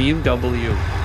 BMW.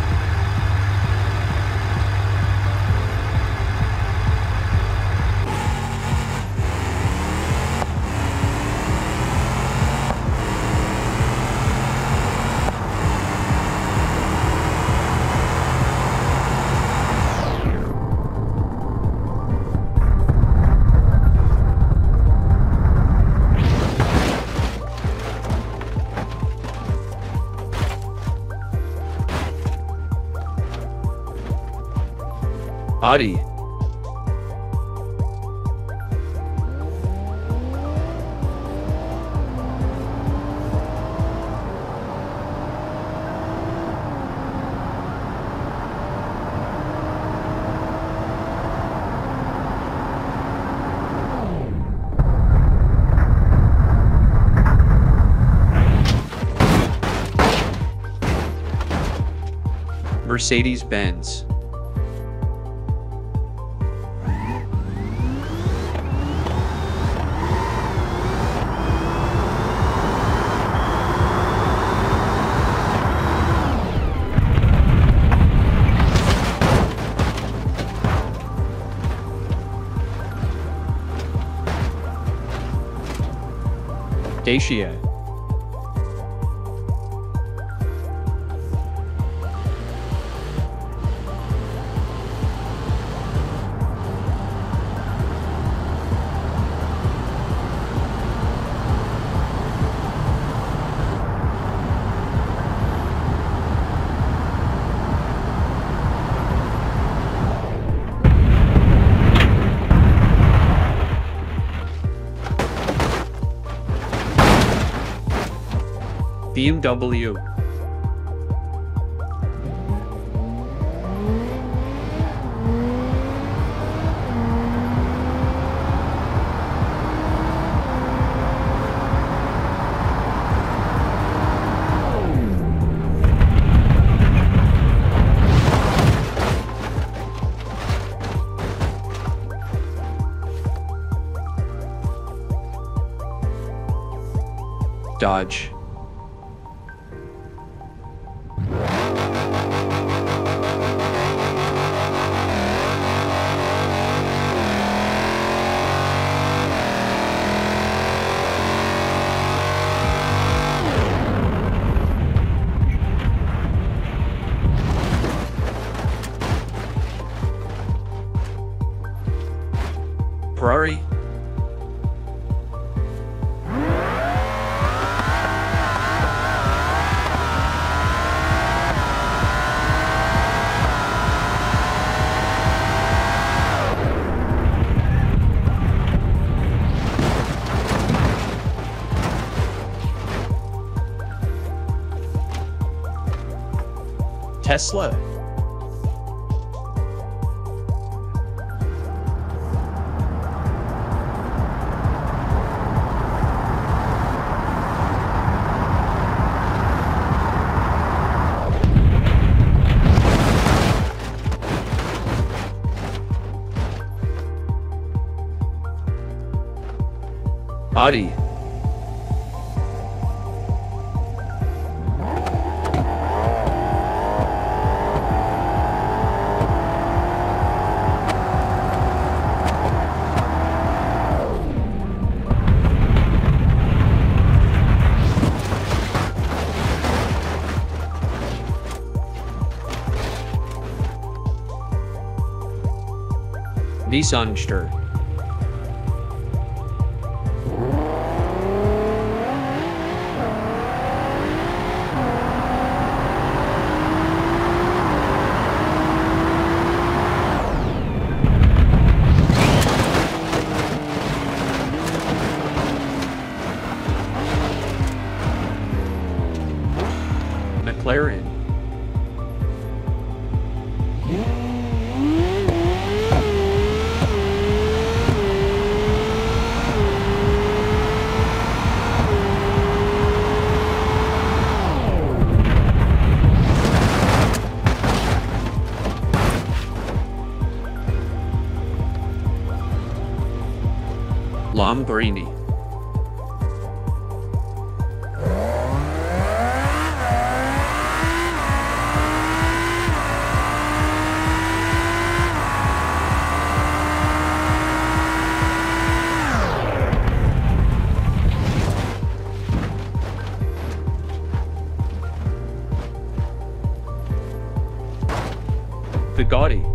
Mercedes-Benz. Dacia. BMW. Dodge. Ferrari. Tesla. Audi. Nissan The Gotti.